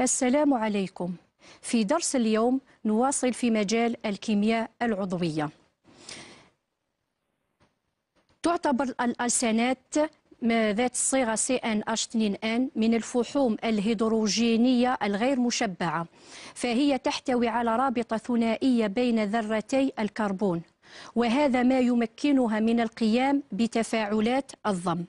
السلام عليكم. في درس اليوم نواصل في مجال الكيمياء العضوية. تعتبر الألسانات ذات الصيغة CNH2N من الفحوم الهيدروجينية الغير مشبعة فهي تحتوي على رابطة ثنائية بين ذرتي الكربون وهذا ما يمكنها من القيام بتفاعلات الضم.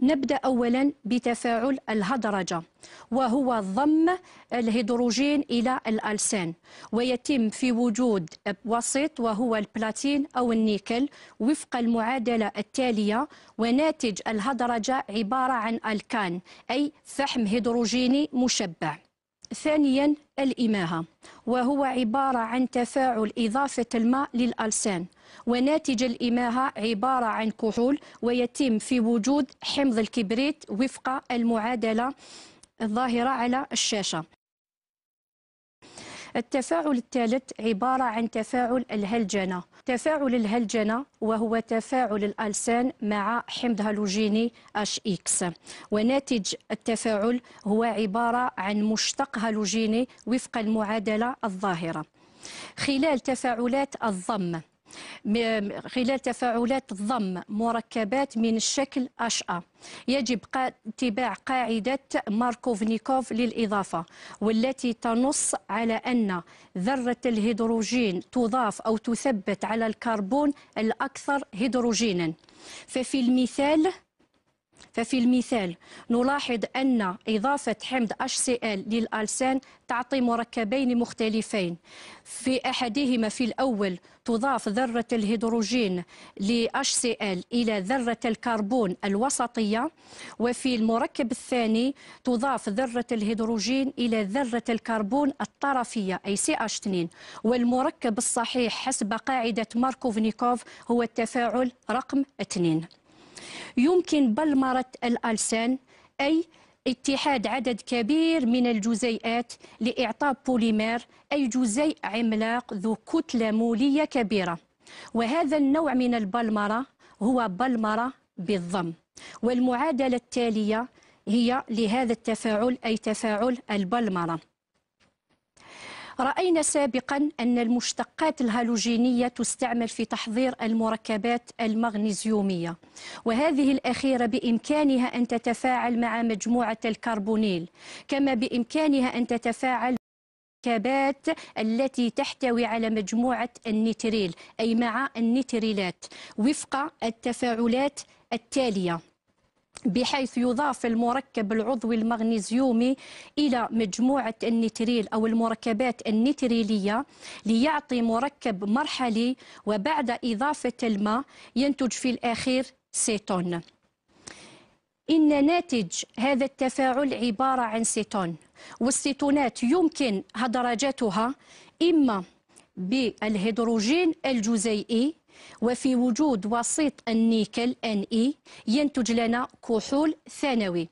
نبدأ أولا بتفاعل الهدرجة وهو ضم الهيدروجين إلى الألسان ويتم في وجود وسيط وهو البلاتين أو النيكل وفق المعادلة التالية وناتج الهدرجة عبارة عن ألكان أي فحم هيدروجيني مشبع. ثانيا الإماهة وهو عبارة عن تفاعل إضافة الماء للألسان وناتج الإماهة عبارة عن كحول ويتم في وجود حمض الكبريت وفق المعادلة الظاهرة على الشاشة. التفاعل الثالث عبارة عن تفاعل الهلجنة. تفاعل الهلجنة وهو تفاعل الألسان مع حمض هالوجيني HX وناتج التفاعل هو عبارة عن مشتق هالوجيني وفق المعادلة الظاهرة. خلال تفاعلات الضم خلال تفاعلات ضم مركبات من الشكل HA يجب اتباع قاعدة ماركوفنيكوف للإضافة والتي تنص على أن ذرة الهيدروجين تضاف أو تثبت على الكربون الأكثر هيدروجينا. ففي المثال ففي المثال نلاحظ أن إضافة حمض HCl للألسان تعطي مركبين مختلفين. في أحدهما في الأول تضاف ذرة الهيدروجين ل HCl إلى ذرة الكربون الوسطية وفي المركب الثاني تضاف ذرة الهيدروجين إلى ذرة الكربون الطرفية أي CH2 والمركب الصحيح حسب قاعدة ماركوفنيكوف هو التفاعل رقم 2 يمكن بلمرة الألسان أي اتحاد عدد كبير من الجزيئات لإعطاء بوليمير أي جزيء عملاق ذو كتلة مولية كبيرة. وهذا النوع من البلمرة هو بلمرة بالضم. والمعادلة التالية هي لهذا التفاعل أي تفاعل البلمرة. رأينا سابقا أن المشتقات الهالوجينية تستعمل في تحضير المركبات المغنيزيومية وهذه الأخيرة بإمكانها أن تتفاعل مع مجموعة الكربونيل كما بإمكانها أن تتفاعل المركبات التي تحتوي على مجموعة النيتريل أي مع النيتريلات وفق التفاعلات التالية. بحيث يضاف المركب العضوي المغنيزيومي إلى مجموعة النتريل أو المركبات النتريلية ليعطي مركب مرحلي وبعد إضافة الماء ينتج في الأخير سيتون. إن ناتج هذا التفاعل عبارة عن سيتون والسيتونات يمكن هدرجتها إما بالهيدروجين الجزيئي وفي وجود وسيط النيكل Ni ينتج لنا كحول ثانوي.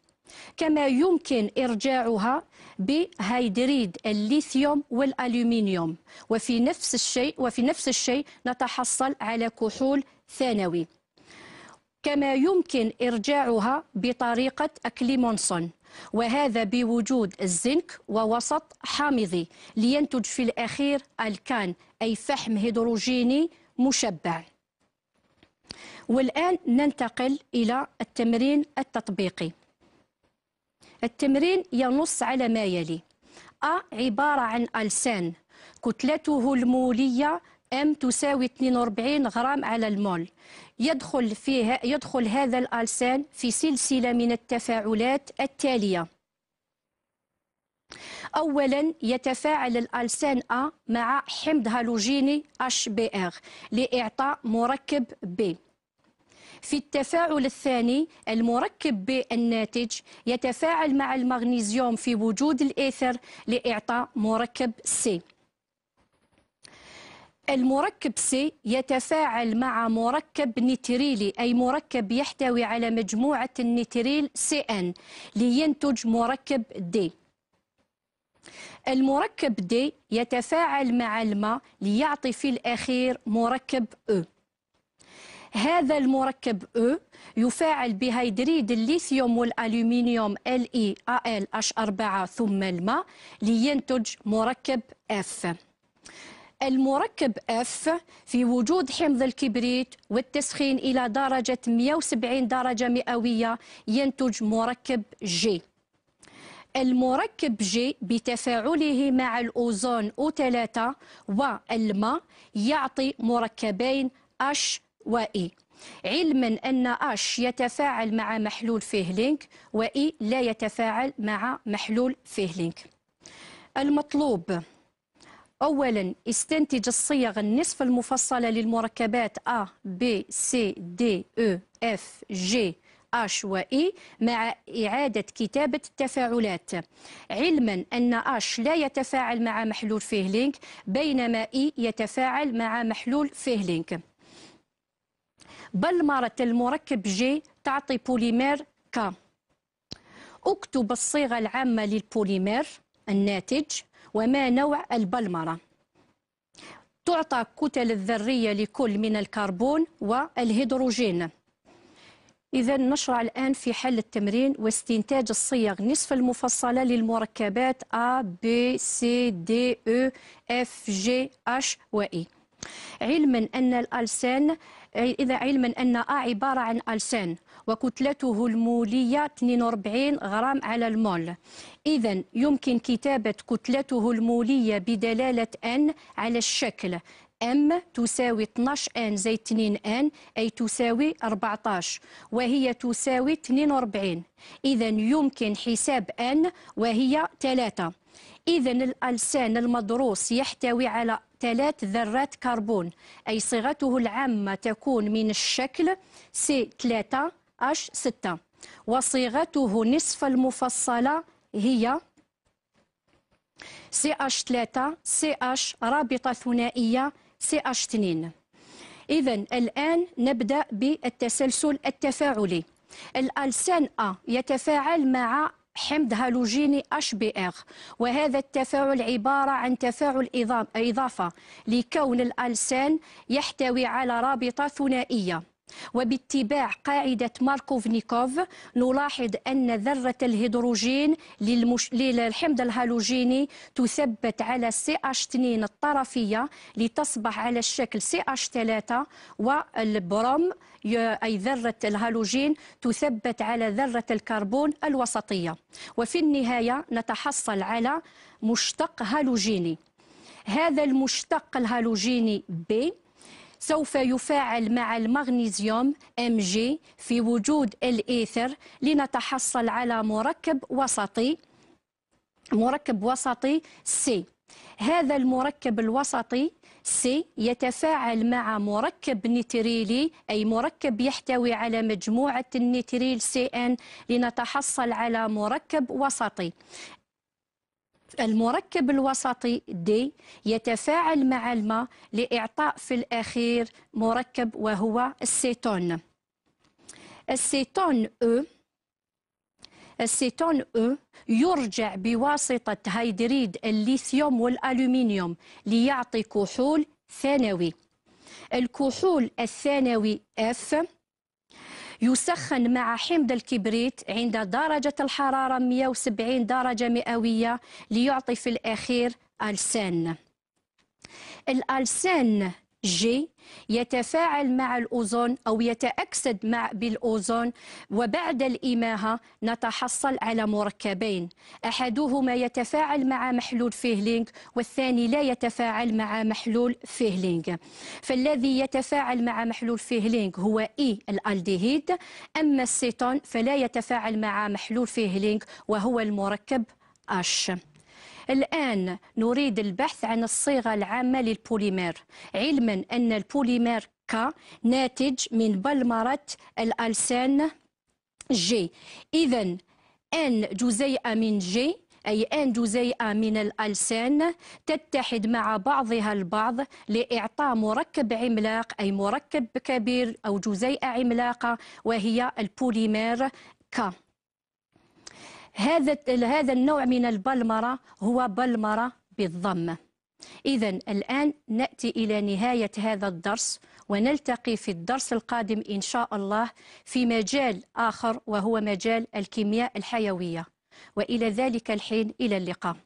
كما يمكن إرجاعها بهيدريد الليثيوم والألومنيوم وفي نفس الشيء وفي نفس الشيء نتحصل على كحول ثانوي. كما يمكن إرجاعها بطريقة أكليمونسون. وهذا بوجود الزنك ووسط حامضي لينتج في الأخير الكان أي فحم هيدروجيني مشبع. والآن ننتقل إلى التمرين التطبيقي. التمرين ينص على ما يلي. أ عبارة عن ألسان كتلته المولية M تساوي 42 غرام على المول. يدخل فيها يدخل هذا الألسان في سلسلة من التفاعلات التالية. أولا يتفاعل الألسان A مع حمض هالوجيني HBr لإعطاء مركب B. في التفاعل الثاني المركب B الناتج يتفاعل مع المغنيسيوم في وجود الإيثر لإعطاء مركب C. المركب C يتفاعل مع مركب نيتريلي أي مركب يحتوي على مجموعة النيتريل CN لينتج مركب D. المركب D يتفاعل مع الماء ليعطي في الأخير مركب E. هذا المركب أو يفاعل بهيدريد الليثيوم والألومنيوم LE ALH4 ثم الماء لينتج مركب F. المركب F في وجود حمض الكبريت والتسخين إلى درجة 170 درجة مئوية ينتج مركب G. المركب G بتفاعله مع الأوزون O3 والماء يعطي مركبين H و E. علما أن H يتفاعل مع محلول فيهلينك و E لا يتفاعل مع محلول فيهلينك. المطلوب أولا استنتج الصيغ النصف المفصلة للمركبات A B C D E F G H و E مع إعادة كتابة التفاعلات. علما أن H لا يتفاعل مع محلول فيهلينك بينما E يتفاعل مع محلول فيهلينك. بلمرة المركب G تعطي بوليمير K اكتب الصيغة العامة للبوليمير الناتج وما نوع البلمرة. تعطى الكتل الذرية لكل من الكربون والهيدروجين. إذا نشرع الآن في حل التمرين واستنتاج الصيغ نصف المفصلة للمركبات A, B, C, D, E, F, G, H و E. علما أن الألسان إذا علما أن A عبارة عن ألسان وكتلته المولية 42 غرام على المول. إذا يمكن كتابة كتلته المولية بدلالة N على الشكل M تساوي 12 N زائد 2 N أي تساوي 14 وهي تساوي 42 إذا يمكن حساب N وهي 3 إذا الألسان المدروس يحتوي على ثلاث ذرات كربون أي صيغته العامة تكون من الشكل C3H6 وصيغته نصف المفصلة هي CH3 CH رابطة ثنائية CH2 إذا الآن نبدأ بالتسلسل التفاعلي. الألسان A يتفاعل مع حمض هالوجيني HBr وهذا التفاعل عبارة عن تفاعل إضافة لكون الألسان يحتوي على رابطة ثنائية. وباتباع قاعدة ماركوفنيكوف نلاحظ أن ذرة الهيدروجين للمش... للحمض الهالوجيني تثبت على CH2 الطرفية لتصبح على الشكل CH3 والبروم أي ذرة الهالوجين تثبت على ذرة الكربون الوسطية. وفي النهاية نتحصل على مشتق هالوجيني. هذا المشتق الهالوجيني B سوف يفاعل مع المغنيسيوم Mg في وجود الإيثر لنتحصل على مركب وسطي مركب وسطي C. هذا المركب الوسطي C يتفاعل مع مركب نيتريلي أي مركب يحتوي على مجموعة النيتريل CN لنتحصل على مركب وسطي. المركب الوسطي D يتفاعل مع الماء لإعطاء في الأخير مركب وهو السيتون. السيتون E السيتون E يرجع بواسطة هيدريد الليثيوم والألومنيوم ليعطي كحول ثانوي. الكحول الثانوي F يسخن مع حمض الكبريت عند درجة الحرارة 170 درجة مئوية ليعطي في الأخير ألسان الألسان G يتفاعل مع الأوزون أو يتأكسد مع بالأوزون وبعد الإماهة نتحصل على مركبين. أحدهما يتفاعل مع محلول فيهلينغ والثاني لا يتفاعل مع محلول فيهلينغ. فالذي يتفاعل مع محلول فيهلينغ هو E الألديهيد أما السيتون فلا يتفاعل مع محلول فيهلينغ وهو المركب H. الآن نريد البحث عن الصيغة العامة للبوليمير علما أن البوليمير K ناتج من بلمرة الألسان G إذا أن جزيئة من G أي أن جزيئة من الألسان تتحد مع بعضها البعض لإعطاء مركب عملاق أي مركب كبير أو جزيئة عملاقة وهي البوليمير ك هذا هذا النوع من البلمرة هو بلمرة بالضم. إذا الآن نأتي إلى نهاية هذا الدرس ونلتقي في الدرس القادم إن شاء الله في مجال آخر وهو مجال الكيمياء الحيوية. وإلى ذلك الحين إلى اللقاء.